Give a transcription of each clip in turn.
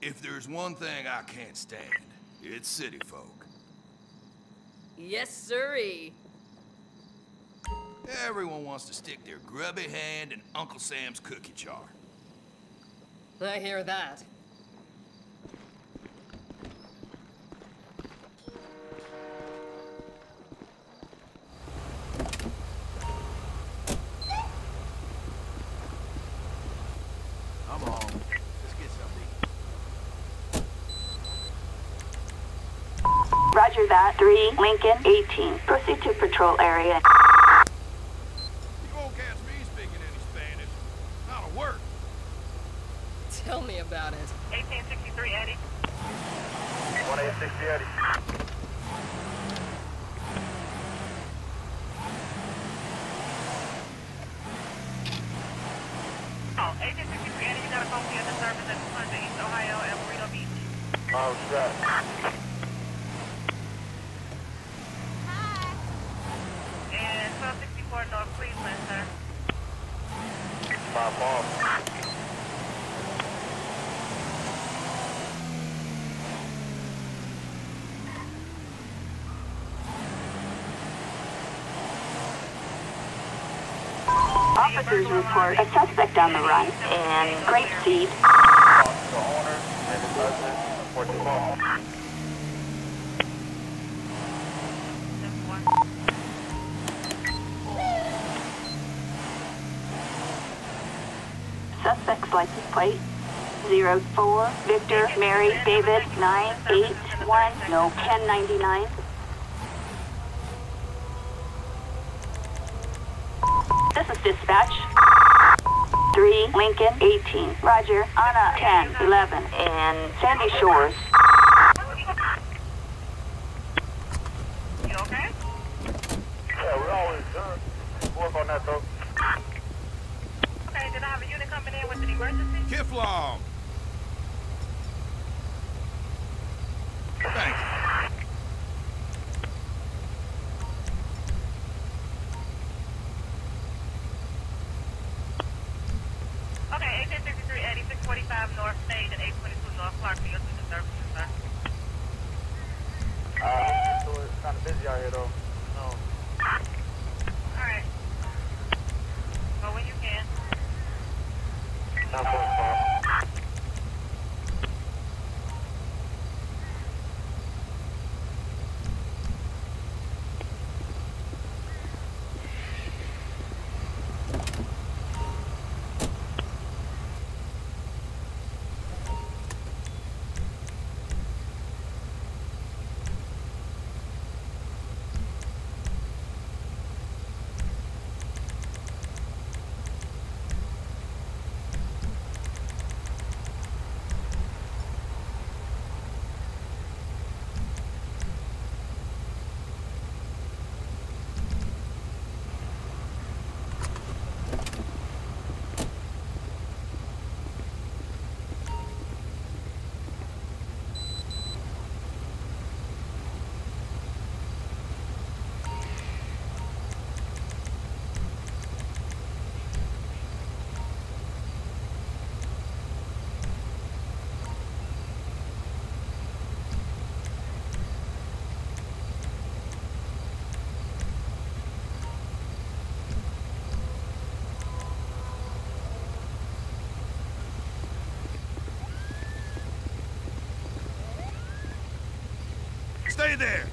If there's one thing I can't stand, it's city folk. Yes, sirree. Everyone wants to stick their grubby hand in Uncle Sam's cookie jar. I hear that. Come on, let's get something. That. 3, Lincoln, 18. Proceed to patrol area. You won't catch me speaking any Spanish. Not a word. Tell me about it. 1863 Eddie. 1860 Eddie. Oh, 1863 Eddie, you got a phone key at the service at 200 East Ohio at Burrito Beach. Oh, shit. And 1264 North Cleveland, sir. My fault. Officers report a suspect on the run in Grape Seed. 04 Victor Mary David 981 no 1099. This is dispatch. 3 Lincoln 18 Roger Anna 10 11 in Sandy Shores. You okay? Yeah, we always uh, work on that, though. Okay, did I have a unit coming in with an emergency? Kiflong! Thank you. Okay, 1863 Eddie, 645 North State and 822 North Clark for your two services, sir. Uh, so it's kind of busy out here, though. No. Alright. Go when you can. Not for far. Stay there!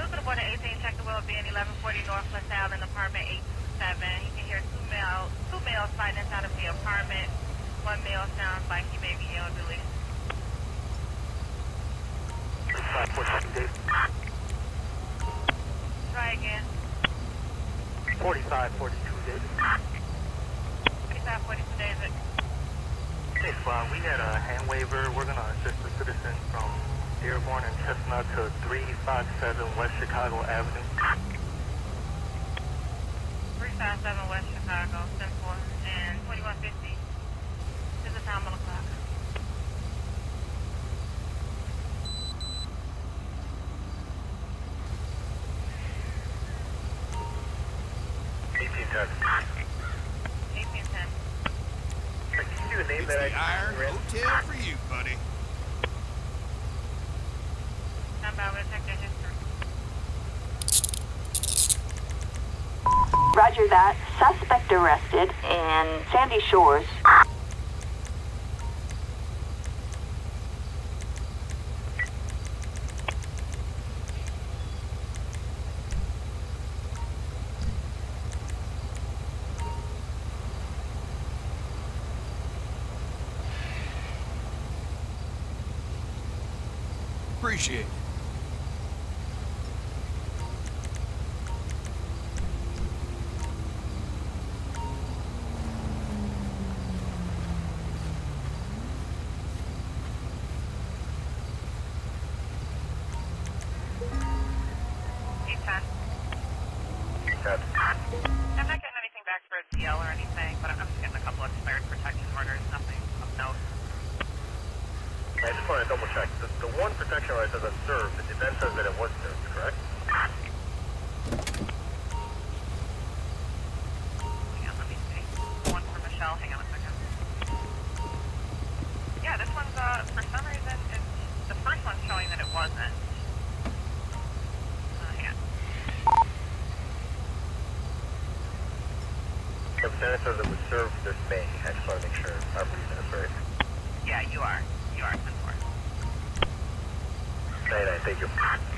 At the 18, check the well being 1140 North LaSalle in apartment 827. You can hear two male, two males fighting inside of the apartment. One male sounds like he may be elderly. 45, 42 days. Try again. 45, 42 days. 45, 42 days. Hey, Fly, we had a hand waiver. We're going to assist the citizen from Dearborn and Chestnut to 357 West Chicago Avenue. and Sandy Shores. Appreciate it. officer that would serve this bay. I just want to make sure I'm reading this right. Yeah, you are. You are. 99, thank you.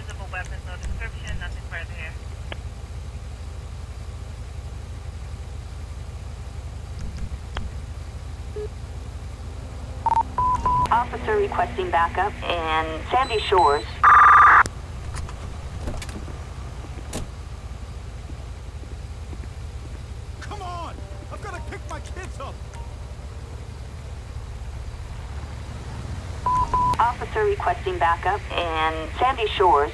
visible weapons, no description, nothing further here. Officer requesting backup in Sandy Shores. requesting backup in Sandy Shores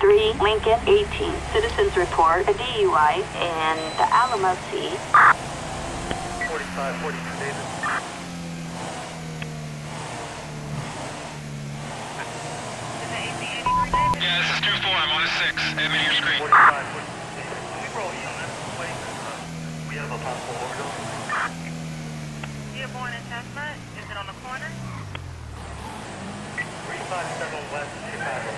3, Lincoln 18. Citizens report a DUI in the Alamo Sea. 45, 42, David. Yeah, this is 2-4, I'm on 6. Screen. We you? We have a possible is it on the corner? 357 West, Chicago.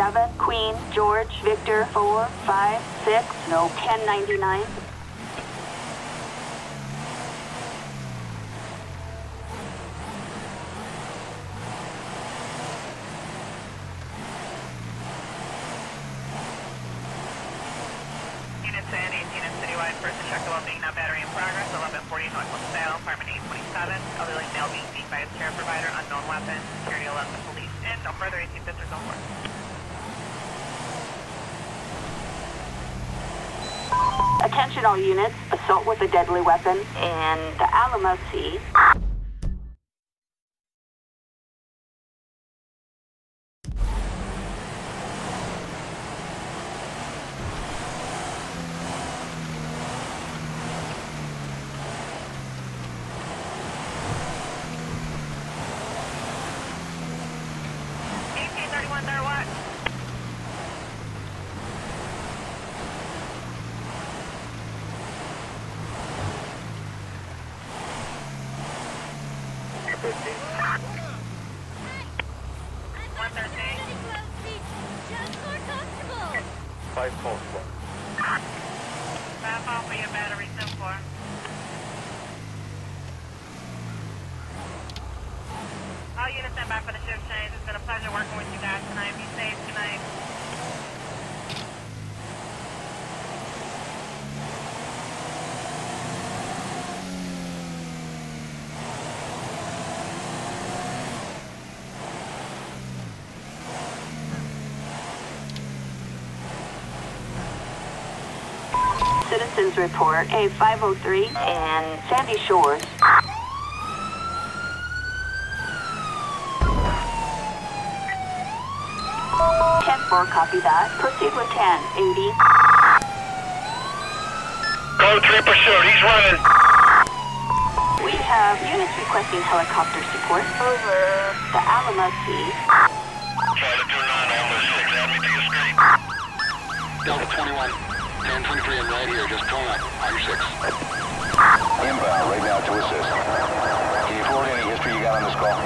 7, Queen, George, Victor, 4, 5, 6, no, 1099. Unit 10, 18 and citywide, first to check the well-being, now battery in progress, 1140 North LaSalle, apartment 827, elderly male being seen by his care provider, unknown weapon, security alert the police, and no further 18 visitors on board. Attention all units, assault with a deadly weapon in the Alamo Sea. Eighteen thirty-one, third watch. One thirteen. Five pulse one. Back off for your battery, ten four. All units stand by for the shift change. It's been a pleasure working with you guys tonight. Be safe tonight. Citizens report A503 and Sandy Shores. Ten four, copy that. Proceed with ten eighty. Code 3 pursuit, he's running. We have units requesting helicopter support over the Alamo Sea. Charlie 29, almost 6, add me to your screen. Delta 21, 1023, I'm right here, just pulling up, on your 6. Inbound right now to assist. Can you forward any history you got on this call?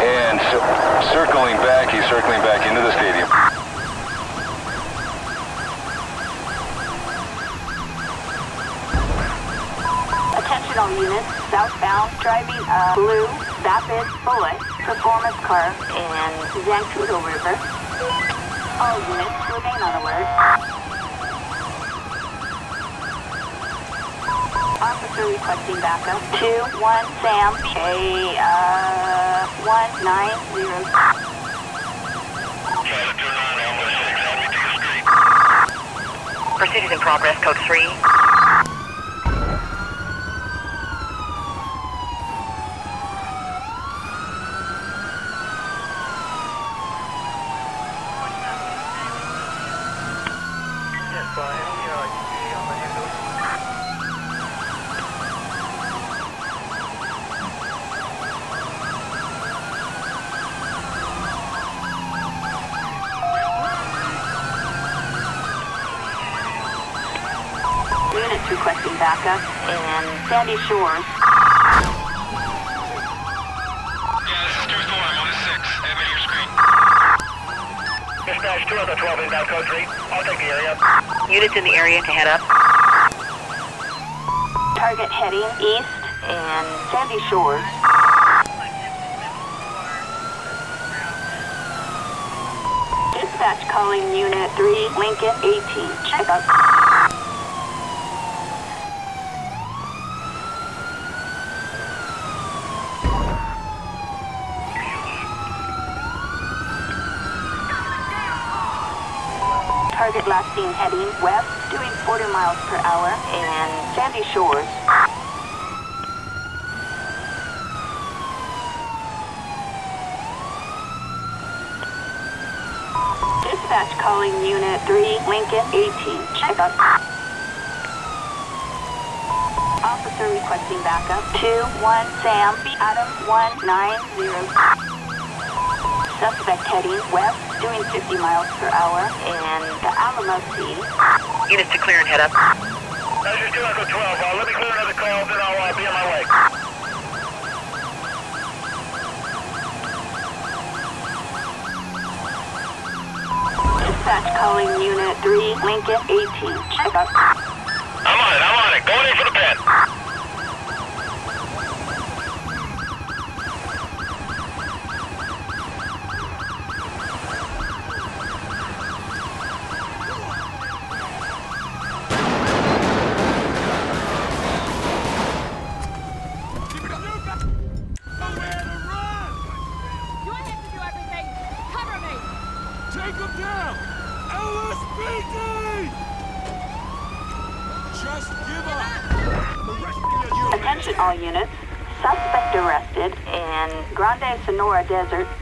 And circling back, he's circling back into the stadium. Attention all units, southbound, driving a blue Vapid Bullet performance car in Zancudo River. All units remain on alert. Roger, requesting backup. 2, 1, Sam, K, uh, 1, 9, in progress, code 3. In Sandy Shores. Yeah, this is 2-4, I'm on a 6, add me to your screen. Dispatch 2 on 12 inbound code 3. I'll take the area. Units in the area to head up. Target heading east and Sandy Shores. Dispatch calling Unit 3, Lincoln 18. Check up. Heading west, doing 40 miles per hour in Sandy Shores. Dispatch calling Unit 3, Lincoln 18. Check up. Officer requesting backup. 2-1 Sam, Adam 190. Suspect heading west, doing 50 miles per hour, and the Alamo Sea. Units to clear and head up. Measures 2 Echo 12. Uh, let me clear another call, then I'll uh, be on my way. Dispatch calling Unit 3, Lincoln 18. Check up. Senora Desert.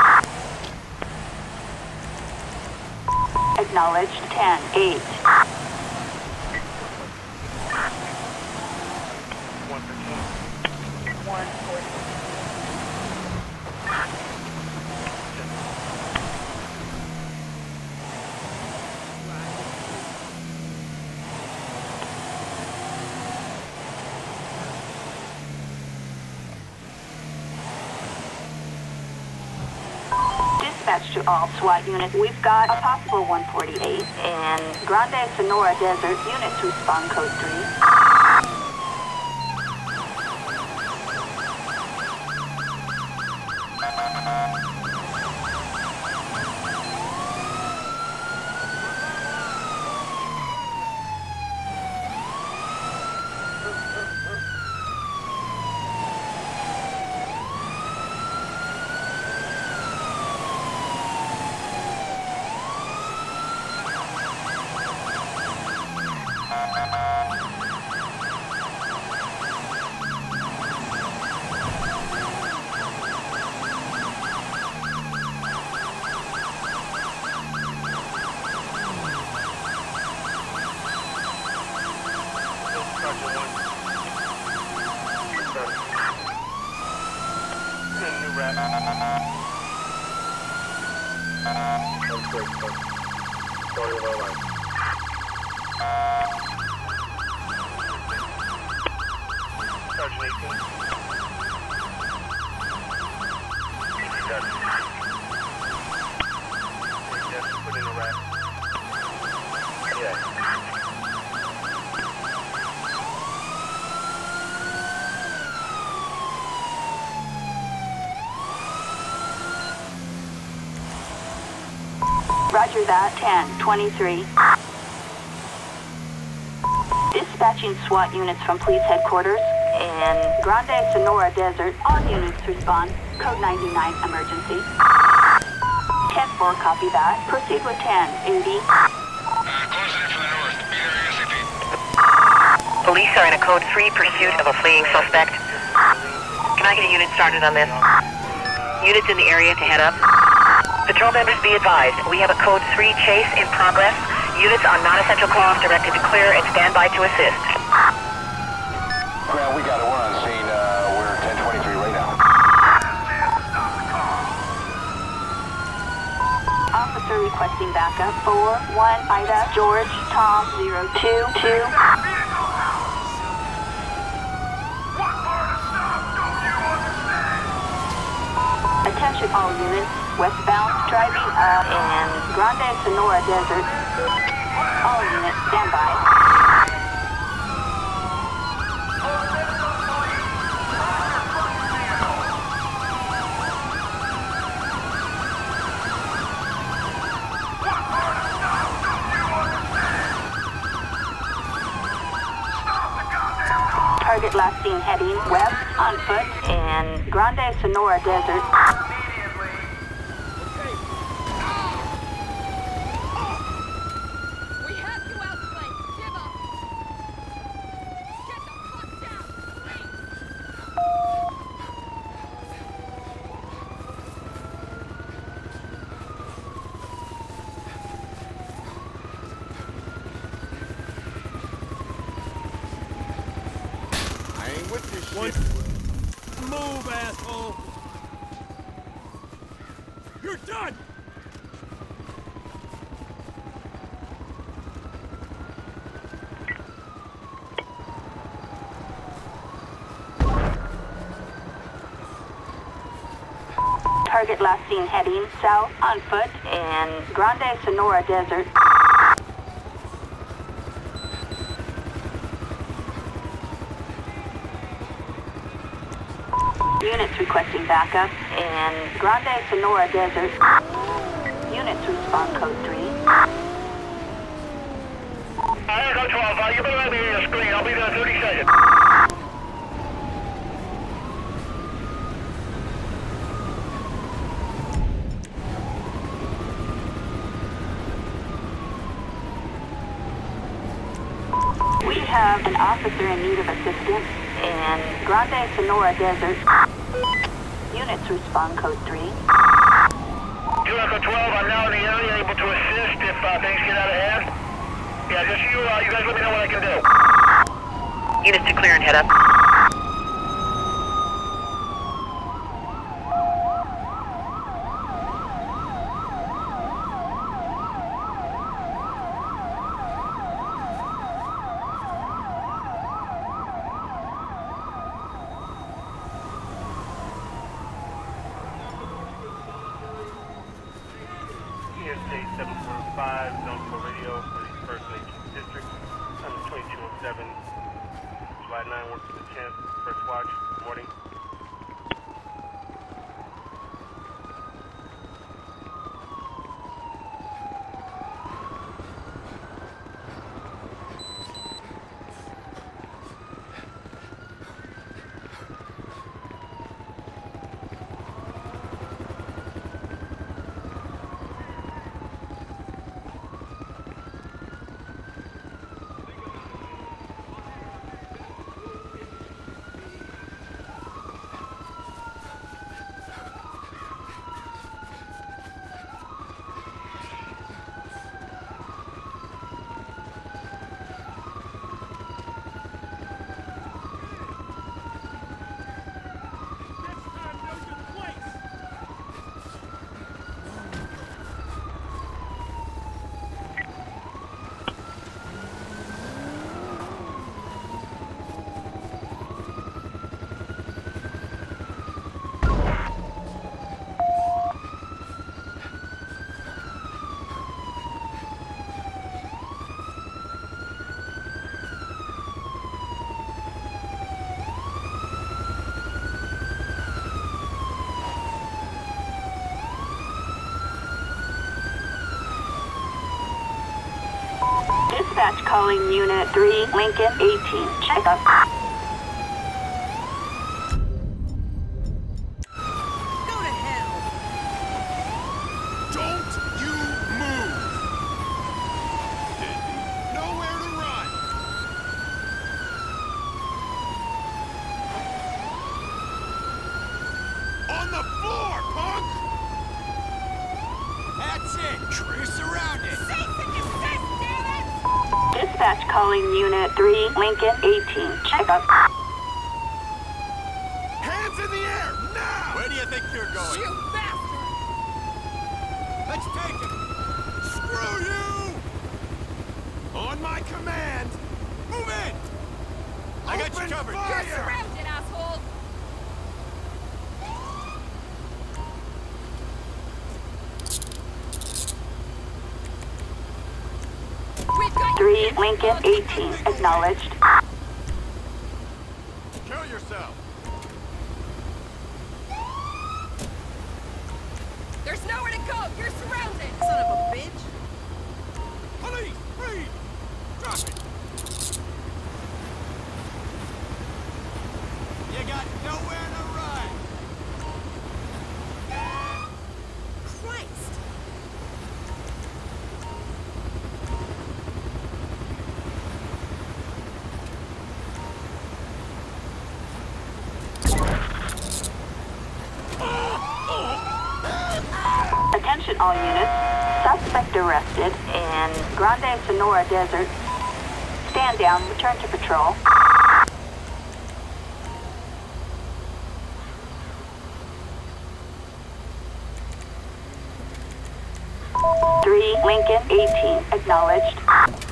Acknowledged, 10, 8. One fifteen. One, four. Dispatch to all SWAT units. We've got a possible 148 in Grand Senora Desert. Units respond code 3. Sergeant one. New rap. One quick, quick. Sorry, low line. Sergeant 18. Got it. Yes, put in a rap. Yeah. Roger that. 10, 23. Dispatching SWAT units from police headquarters in Grand Senora Desert. All units respond. Code 99 emergency. 10-4, copy that. Proceed with 10, 80. Uh, in from the north. Be there ASAP. Police are in a code 3 pursuit of a fleeing suspect. Can I get a unit started on this? Units in the area to head up. Patrol members be advised, we have a code 3 chase in progress. Units on non-essential calls directed to clear and stand by to assist. Grant, we got it. We're on scene. Uh, we're 1023 right now. Officer requesting backup. 4, 1, Ida, George, Tom, 0, 2, 2. Attention all units. Westbound driving up in Grand Senora Desert. All units stand by. Target last seen heading west on foot in Grand Senora Desert. We have you outflanked. Give up. Get the fuck down, please. I ain't with this shit. Move, asshole! You're done! Target last seen heading south on foot in Grand Senora Desert. Units requesting backup in Grand Senora Desert. Units respond code 3. Alright, Echo 12, uh, you better let me hear your screen. I'll be there in 30 seconds. We have an officer in need of assistance in Grand Senora Desert. Units respond code 3. You Echo 12, I'm now in the area, able to assist if uh, things get out of hand. Yeah, just you, uh, you guys let me know what I can do. Units to clear and head up. Calling Unit 3, Lincoln 18. Check up. Don't you move! Nowhere to run! On the floor, punk! That's it! You're surrounded! Dispatch calling Unit 3, Lincoln 18. Check up. Hands in the air, now! Where do you think you're going? You bastard! Let's take it! Screw you! On my command! Move in! I got you covered! You're surrounded, asshole! We've got 3, Lincoln 18. Acknowledged. Kill yourself! There's nowhere to go! You're surrounded! Son of a bitch! Police! Freeze! Drop it! All units. Suspect arrested in Grand Senora Desert. Stand down, return to patrol. Three, Lincoln, 18, acknowledged.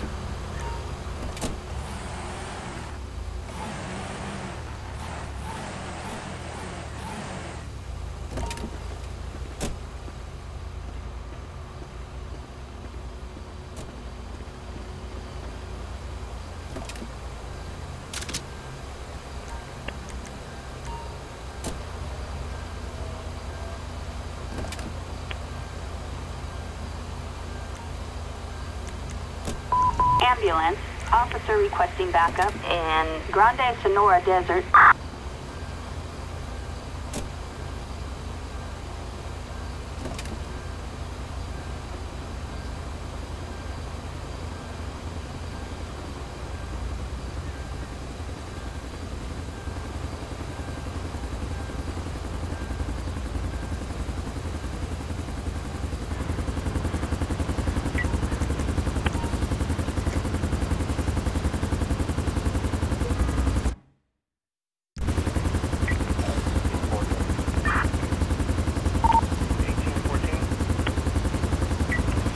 Ambulance, officer requesting backup in Grand Senora Desert.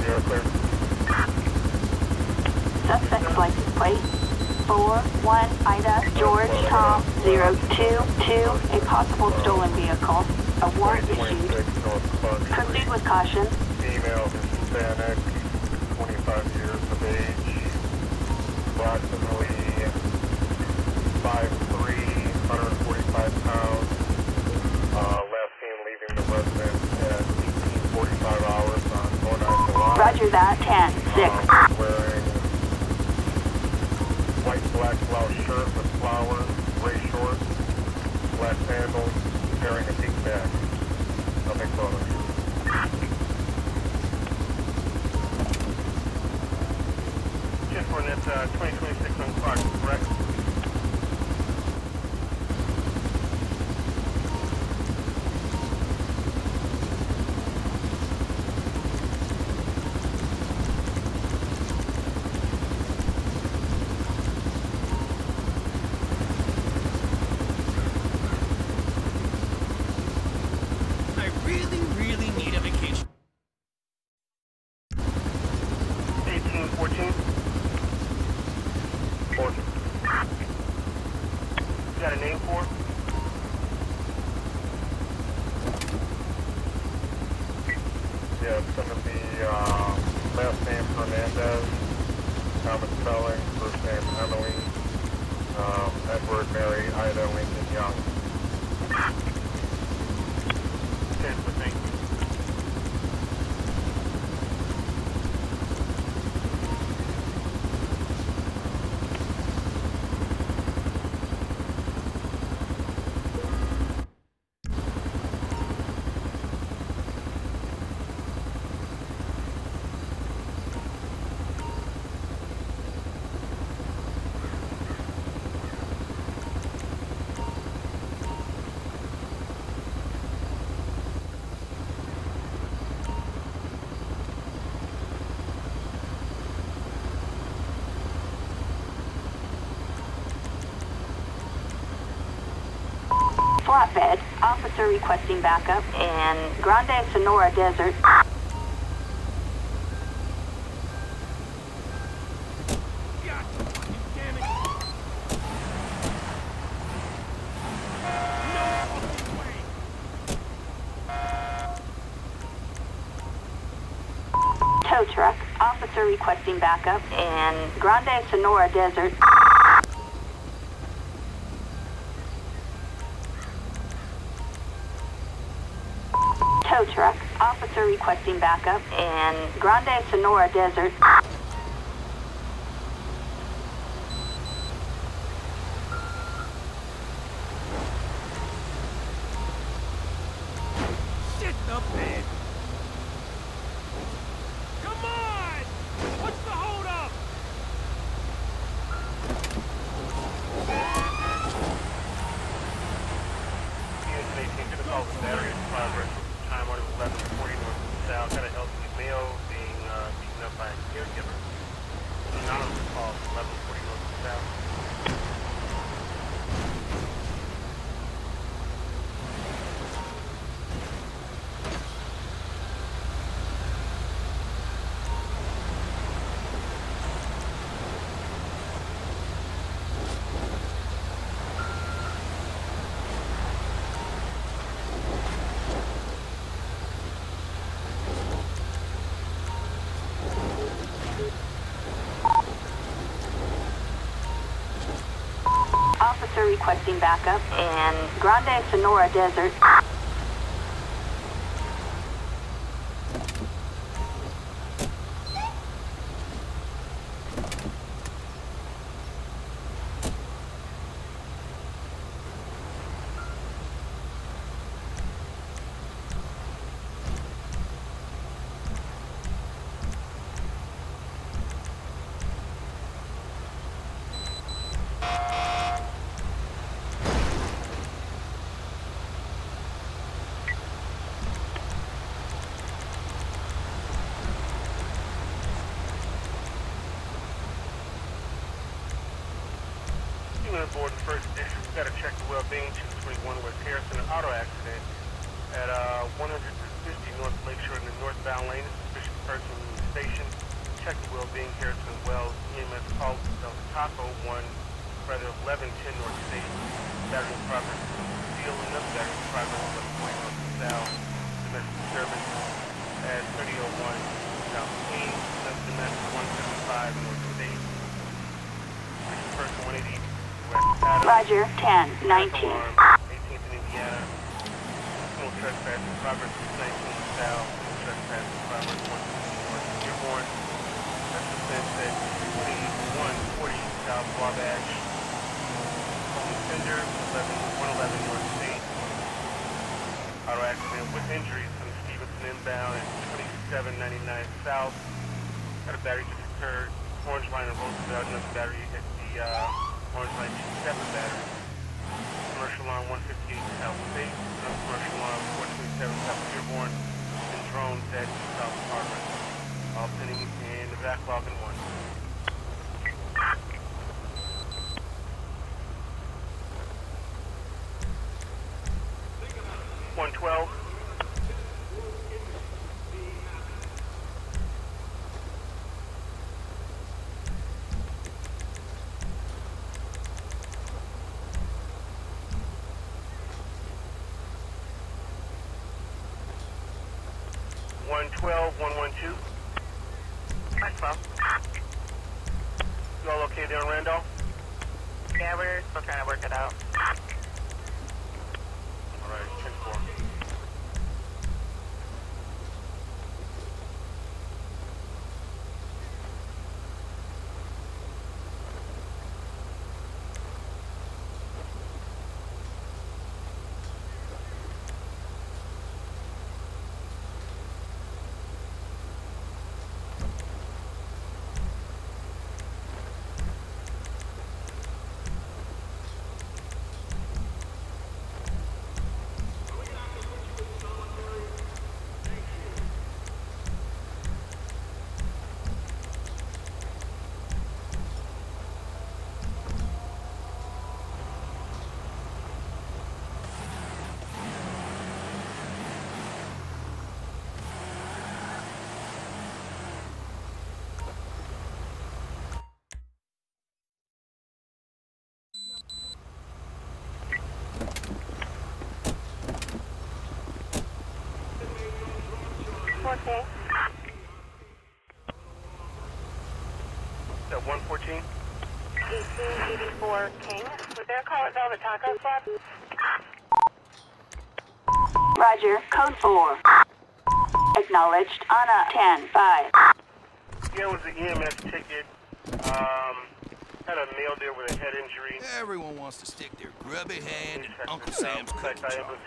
Zero clear. Suspect's license plate. Four, one, Ida, George, Tom, zero, two, two, a possible stolen vehicle. A warrant issued. 26 North Clark Proceed Street. with caution. Female Hispanic, 25 years of age, approximately 5'3", 145 pounds. Uh, last seen leaving the residence at 1845 hours on 09 July. Roger that, 10, 6. Um, wearing white black blouse shirt with flowers, gray shorts, black sandals, carrying a pink bag. Photos. Just one at uh, 2026 on Clark, correct? I really, really need a vacation. 1814. 14. You got a name for? it? Yeah, it's gonna be, uh, last name Hernandez, common spelling, first name Emily, um, Edward, Mary, Ida, Lincoln, Young. Okay, so thank you. Flatbed, officer requesting backup in Grand Senora Desert. Tow truck, officer requesting backup in Grand Senora Desert. Requesting backup in Grand Senora Desert. Shit the bed. Come on! What's the hold up? Unit 18 to the Falcon Battery, progress, time order 1140 north and south, got a health requesting backup in Grand Senora Desert. Unit aboard the first edition. We've got to check the well-being 221 West Harrison, an auto accident at uh, 150 North Lakeshore in the northbound lane. Suspicious person in the station. Check the well-being Harrison Wells. EMS called Del Taco 1, rather 1110 North State. In progress. Steel another battery in progress. West Point North South. Domestic service at 3001 South King. Domestic 175 North State. Person 180 West Adams. Roger, 10, 19. 18th in Indiana. School trespass in progress, 19 south. School trespass in progress, 160 north. Dearborn. That's the same set. 2140 south Wabash. Holy Cinder, 11, 111 north state. Auto accident with injuries from Stevenson inbound at 2799 south. A battery just occurred. Orange line Roosevelt, another battery hit the uh, Orange line 27 battery. Commercial line 158 South State, uh, commercial line 427 South Dearborn, and drones at South Harbor. All pending in the backlog in. One 12 112. Maxwell. You all okay there in Randolph? Yeah, we're still trying to work it out. 1884 King. Was there a call at Velvet Taco Spot? Roger, code 4. Acknowledged, Anna, 10, 5. Yeah, it was the EMS ticket. Um, had a male there with a head injury. Everyone wants to stick their grubby hand in Uncle. Sam's Looks like cookie jar.